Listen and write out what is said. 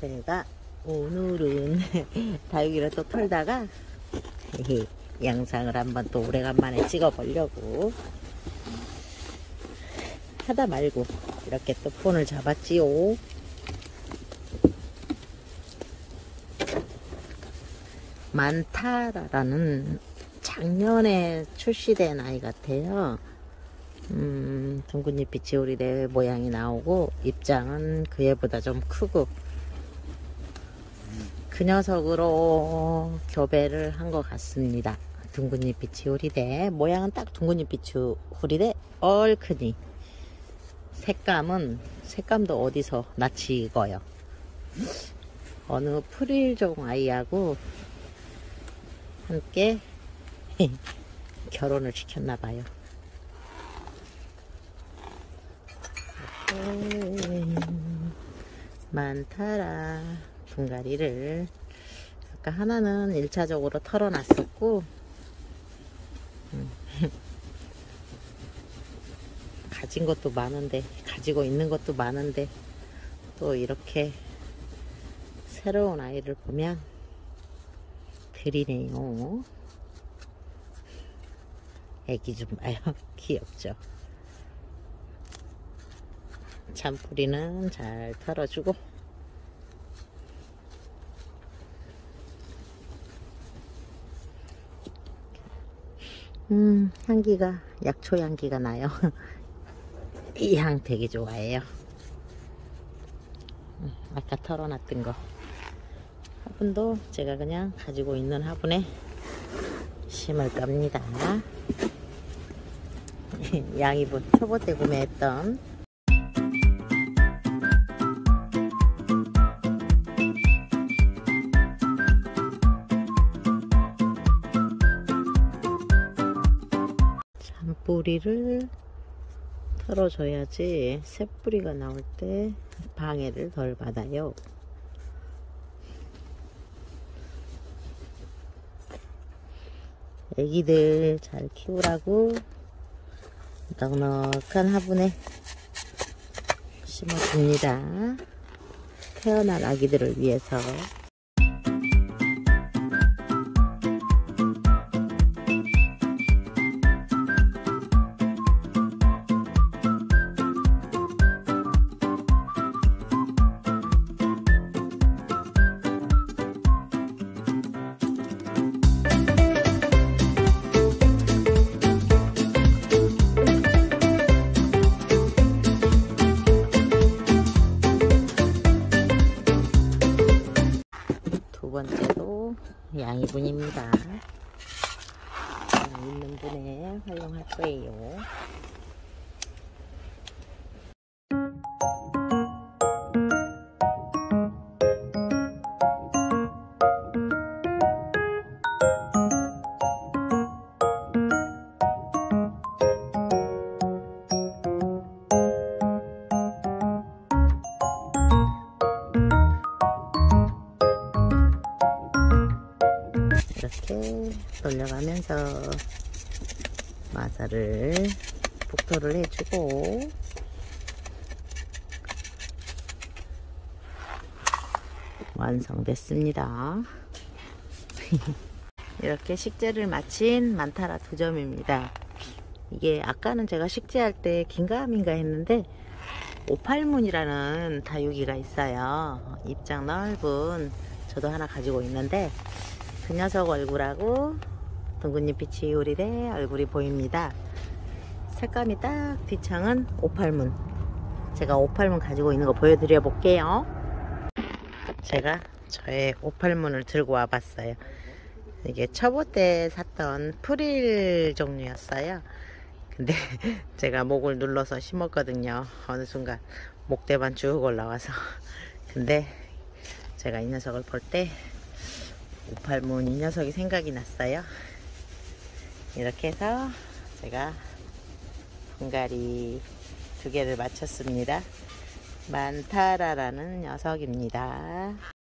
제가 오늘은 다육이를 또 털다가 영상을 한번 또 오래간만에 찍어 보려고 하다 말고 이렇게 또 폰을 잡았지요. 만타라라는 작년에 출시된 아이 같아요. 음, 둥근잎이 지오리대 모양이 나오고 입장은 그 애보다 좀 크고 그 녀석으로 교배를 한 것 같습니다. 둥근잎이 지오리대 모양은 딱 둥근잎이 지오리대 얼큰이 색감은 색감도 어디서 낯이 익어요. 어느 프릴종 아이하고 함께 결혼을 시켰나 봐요. 많다라 분갈이를 아까 하나는 1차적으로 털어놨었고 음. 가진 것도 많은데 가지고 있는 것도 많은데 또 이렇게 새로운 아이를 보면 드리네요. 애기 좀 봐요 귀엽죠? 잔뿌리는 잘 털어주고 음 향기가 약초 향기가 나요. 이 향 되게 좋아해요. 음, 아까 털어놨던 거. 화분도 제가 그냥 가지고 있는 화분에 심을 겁니다. 양이분 초보 때 구매했던 뿌리를 털어줘야지 새뿌리가 나올 때 방해를 덜 받아요. 애기들 잘 키우라고 넉넉한 화분에 심어줍니다. 태어날 아기들을 위해서 양이분입니다. 있는 분에 활용할 거예요. 이렇게 돌려가면서 마사를 북토를 해주고 완성됐습니다. 이렇게 식재를 마친 만타라 두 점입니다. 이게 아까는 제가 식재할 때 긴가민가 했는데 오팔문이라는 다육이가 있어요. 입장 넓은 저도 하나 가지고 있는데 그 녀석 얼굴하고 둥근잎이 지우리대 얼굴이 보입니다. 색감이 딱 뒤창은 오팔문. 제가 오팔문 가지고 있는 거 보여드려 볼게요. 제가 저의 오팔문을 들고 와봤어요. 이게 초보 때 샀던 프릴 종류였어요. 근데 제가 목을 눌러서 심었거든요. 어느 순간 목대만 쭉 올라와서. 근데 제가 이 녀석을 볼때 오팔문 이 녀석이 생각이 났어요. 이렇게 해서 제가 분갈이 두 개를 마쳤습니다. 만타라라는 녀석입니다.